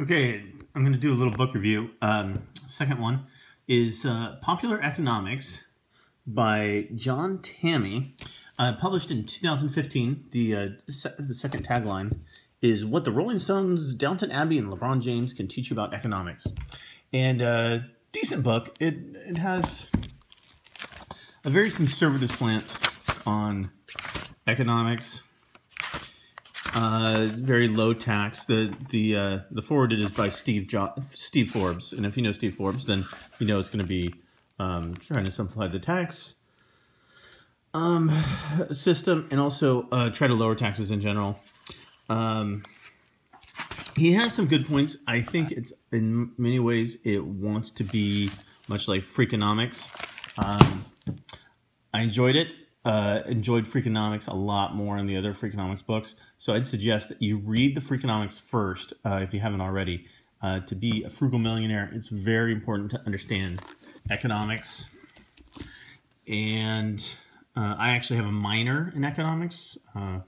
Okay, I'm going to do a little book review. Um, second one is uh, Popular Economics by John Tamny, uh, published in 2015. The, uh, se the second tagline is What the Rolling Stones, Downton Abbey, and LeBron James Can Teach You About Economics. And uh, decent book. It, it has a very conservative slant on economics uh, very low tax. The the uh, the forwarded is by Steve jo- Steve Forbes, and if you know Steve Forbes, then you know it's going to be um, trying to simplify the tax um, system and also uh, try to lower taxes in general. Um, he has some good points. I think it's in many ways it wants to be much like Freakonomics. Um, I enjoyed it uh, enjoyed Freakonomics a lot more in the other Freakonomics books. So I'd suggest that you read the Freakonomics first, uh, if you haven't already. Uh, to be a frugal millionaire, it's very important to understand economics. And uh, I actually have a minor in economics, uh,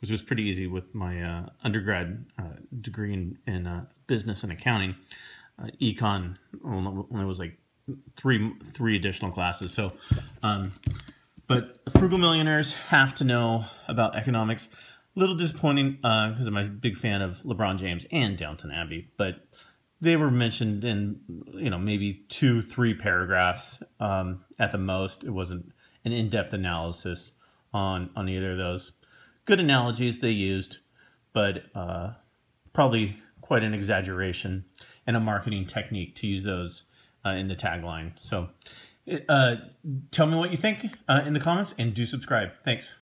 which was pretty easy with my undergrad degree in, in business and accounting. econ only was like three three additional classes. So um, but frugal millionaires have to know about economics. A little disappointing because uh, I'm a big fan of LeBron James and Downton Abbey, but they were mentioned in you know maybe two, three paragraphs um, at the most. It wasn't an in-depth analysis on on either of those. Good analogies they used, but uh, probably quite an exaggeration and a marketing technique to use those uh, in the tagline. So uh, tell me what you think uh, in the comments and do subscribe. Thanks.